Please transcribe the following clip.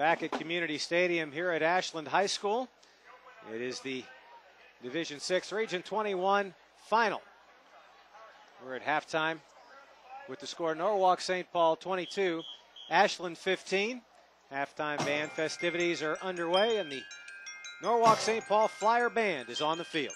back at Community Stadium here at Ashland High School. It is the Division 6 Region 21 final. We're at halftime with the score Norwalk St. Paul 22, Ashland 15. Halftime band festivities are underway, and the Norwalk St. Paul Flyer Band is on the field.